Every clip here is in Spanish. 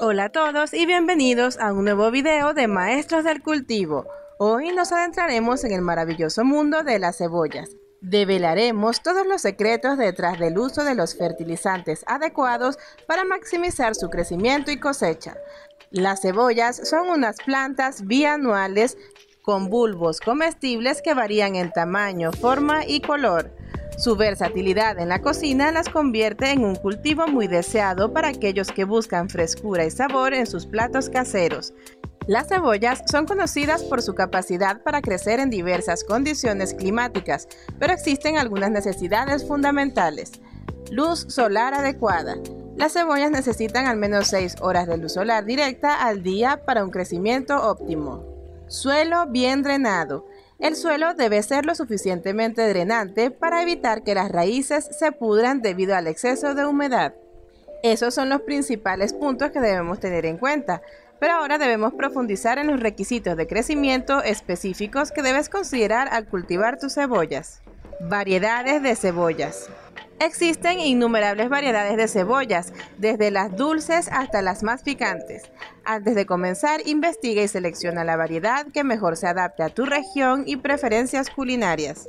Hola a todos y bienvenidos a un nuevo video de Maestros del Cultivo. Hoy nos adentraremos en el maravilloso mundo de las cebollas. Develaremos todos los secretos detrás del uso de los fertilizantes adecuados para maximizar su crecimiento y cosecha. Las cebollas son unas plantas bianuales con bulbos comestibles que varían en tamaño, forma y color. Su versatilidad en la cocina las convierte en un cultivo muy deseado para aquellos que buscan frescura y sabor en sus platos caseros. Las cebollas son conocidas por su capacidad para crecer en diversas condiciones climáticas, pero existen algunas necesidades fundamentales. Luz solar adecuada. Las cebollas necesitan al menos 6 horas de luz solar directa al día para un crecimiento óptimo. Suelo bien drenado. El suelo debe ser lo suficientemente drenante para evitar que las raíces se pudran debido al exceso de humedad. Esos son los principales puntos que debemos tener en cuenta, pero ahora debemos profundizar en los requisitos de crecimiento específicos que debes considerar al cultivar tus cebollas. Variedades de cebollas. Existen innumerables variedades de cebollas, desde las dulces hasta las más picantes. Antes de comenzar, investiga y selecciona la variedad que mejor se adapte a tu región y preferencias culinarias.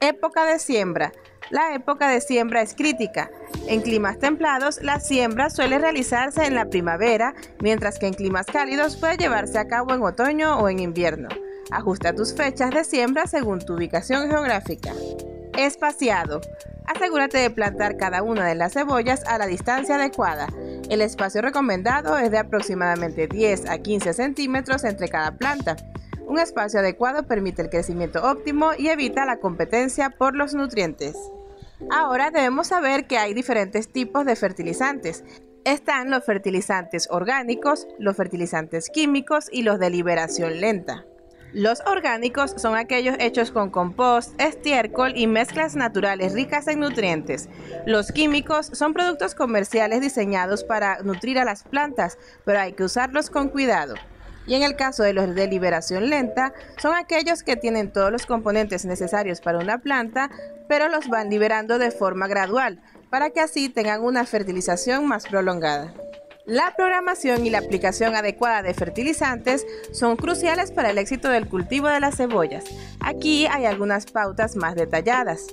Época de siembra. La época de siembra es crítica. En climas templados, la siembra suele realizarse en la primavera, mientras que en climas cálidos puede llevarse a cabo en otoño o en invierno. Ajusta tus fechas de siembra según tu ubicación geográfica. Espaciado. Asegúrate de plantar cada una de las cebollas a la distancia adecuada. El espacio recomendado es de aproximadamente 10 a 15 centímetros entre cada planta. Un espacio adecuado permite el crecimiento óptimo y evita la competencia por los nutrientes. Ahora debemos saber que hay diferentes tipos de fertilizantes. Están los fertilizantes orgánicos, los fertilizantes químicos y los de liberación lenta. Los orgánicos son aquellos hechos con compost, estiércol y mezclas naturales ricas en nutrientes. Los químicos son productos comerciales diseñados para nutrir a las plantas, pero hay que usarlos con cuidado. Y en el caso de los de liberación lenta, son aquellos que tienen todos los componentes necesarios para una planta, pero los van liberando de forma gradual, para que así tengan una fertilización más prolongada. La programación y la aplicación adecuada de fertilizantes son cruciales para el éxito del cultivo de las cebollas. Aquí hay algunas pautas más detalladas.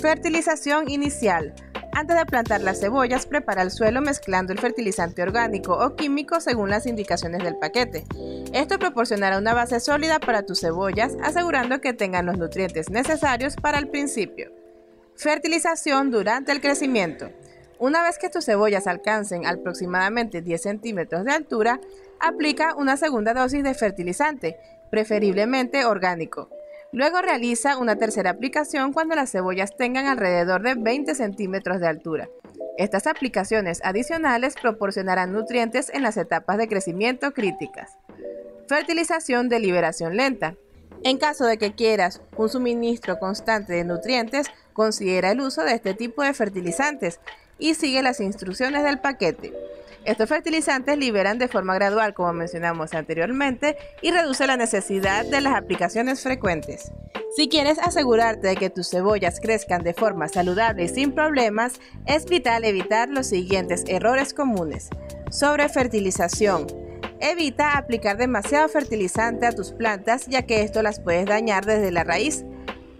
Fertilización inicial. Antes de plantar las cebollas, prepara el suelo mezclando el fertilizante orgánico o químico según las indicaciones del paquete. Esto proporcionará una base sólida para tus cebollas, asegurando que tengan los nutrientes necesarios para el principio. Fertilización durante el crecimiento. Una vez que tus cebollas alcancen aproximadamente 10 centímetros de altura, aplica una segunda dosis de fertilizante, preferiblemente orgánico. Luego realiza una tercera aplicación cuando las cebollas tengan alrededor de 20 centímetros de altura. Estas aplicaciones adicionales proporcionarán nutrientes en las etapas de crecimiento críticas. Fertilización de liberación lenta. En caso de que quieras un suministro constante de nutrientes, considera el uso de este tipo de fertilizantes y sigue las instrucciones del paquete. Estos fertilizantes liberan de forma gradual, como mencionamos anteriormente, y reduce la necesidad de las aplicaciones frecuentes. Si quieres asegurarte de que tus cebollas crezcan de forma saludable y sin problemas, es vital evitar los siguientes errores comunes. Sobrefertilización. Evita aplicar demasiado fertilizante a tus plantas ya que esto las puedes dañar desde la raíz.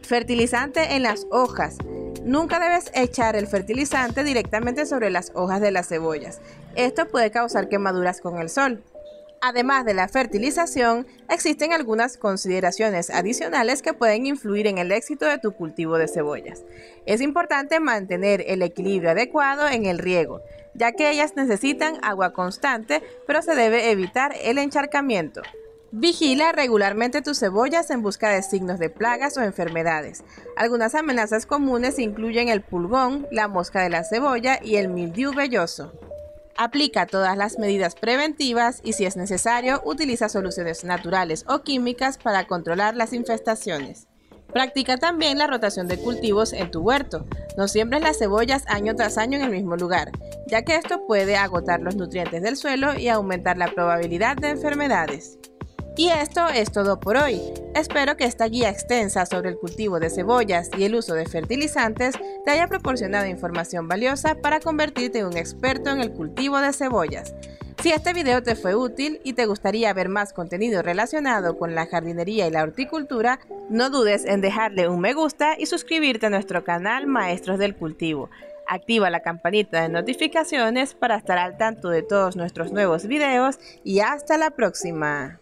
Fertilizante en las hojas. Nunca debes echar el fertilizante directamente sobre las hojas de las cebollas. Esto puede causar quemaduras con el sol. Además de la fertilización, existen algunas consideraciones adicionales que pueden influir en el éxito de tu cultivo de cebollas. Es importante mantener el equilibrio adecuado en el riego, ya que ellas necesitan agua constante, pero se debe evitar el encharcamiento. Vigila regularmente tus cebollas en busca de signos de plagas o enfermedades. Algunas amenazas comunes incluyen el pulgón, la mosca de la cebolla y el mildiu velloso. Aplica todas las medidas preventivas y si es necesario utiliza soluciones naturales o químicas para controlar las infestaciones. Practica también la rotación de cultivos en tu huerto. No siembres las cebollas año tras año en el mismo lugar, ya que esto puede agotar los nutrientes del suelo y aumentar la probabilidad de enfermedades. Y esto es todo por hoy. Espero que esta guía extensa sobre el cultivo de cebollas y el uso de fertilizantes te haya proporcionado información valiosa para convertirte en un experto en el cultivo de cebollas. Si este video te fue útil y te gustaría ver más contenido relacionado con la jardinería y la horticultura, no dudes en dejarle un me gusta y suscribirte a nuestro canal Maestros del Cultivo. Activa la campanita de notificaciones para estar al tanto de todos nuestros nuevos videos y hasta la próxima.